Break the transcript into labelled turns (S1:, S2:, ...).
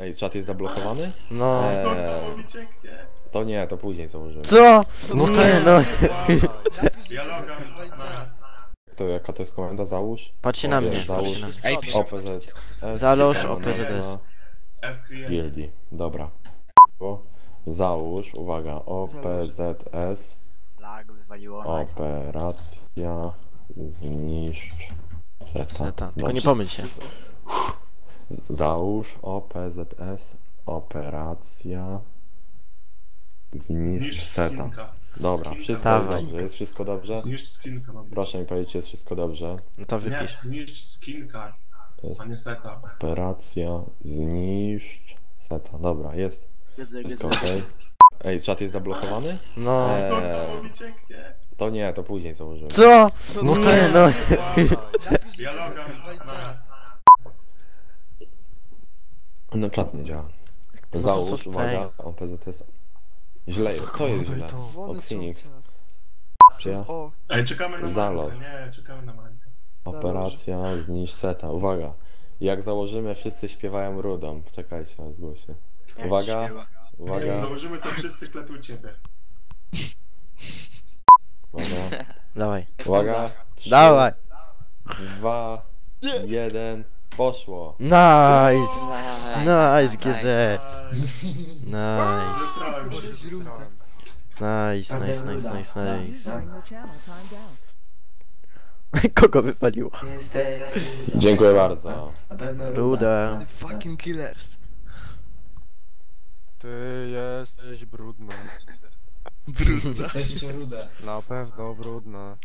S1: Ej, czat jest zablokowany?
S2: No.
S1: Eee, to nie, to później założymy.
S2: Co? No nie, no.
S3: Logam na...
S1: To jaka to jest komenda? Załóż?
S2: Patrzcie na mnie,
S1: załóż.
S2: patrzcie na mnie.
S4: Ej, pisze.
S1: OPZ.
S2: Zaloż
S1: Siema,
S2: OPZS.
S3: F create.
S1: Gildii. Dobra. Załóż, uwaga, OPZS, operacja, zniszcz, seta.
S2: Zeta. Tylko nie pomyl się.
S1: Załóż, OPZS, operacja, zniszcz seta. Dobra, wszystko
S2: Dawaj.
S1: jest dobrze, jest wszystko dobrze?
S3: Zniszcz skinka. No.
S1: Proszę mi powiedzieć, czy jest wszystko dobrze.
S2: No to
S3: Nie,
S2: wypisz.
S3: zniszcz skinka, a
S1: Jest
S3: nie seta.
S1: operacja, zniszcz seta. Dobra, jest. Wszystko
S5: gzy.
S1: okej. Ej, czat jest zablokowany?
S2: No.
S1: Eee,
S3: Ucieknie.
S1: to nie, to później założymy.
S2: Co? No nie, no.
S3: Ja logam na...
S1: No czat nie działa.
S2: to
S1: Załóż,
S2: co z
S1: uwaga,
S2: tego?
S1: OPZS. Źle, to jest źle. Oxinix. Operacja,
S3: Ej, czekamy na
S1: Zalog.
S3: Mańkę. Nie, czekamy na Mańkę.
S1: operacja, zniszcz seta. Uwaga. Jak założymy, wszyscy śpiewają rudą. Czekajcie, ja zgłoszę. Uwaga,
S3: Jak
S1: uwaga,
S3: założymy, to wszyscy klepią ciebie.
S1: uwaga.
S2: Dawaj.
S1: Uwaga. Trzy,
S2: Dawaj.
S1: Dwa, jeden, poszło.
S2: Nice. Nice. Nice.
S3: Się, zesrałem.
S2: Nice, nice, nice, nice, nice.
S6: Out.
S2: Kogo wypaliło?
S1: Dziękuję bardzo.
S2: Ruda.
S7: Fucking killers.
S8: Ty jesteś brudna.
S7: Brudna.
S4: Jesteście rude.
S8: Na pewno brudna.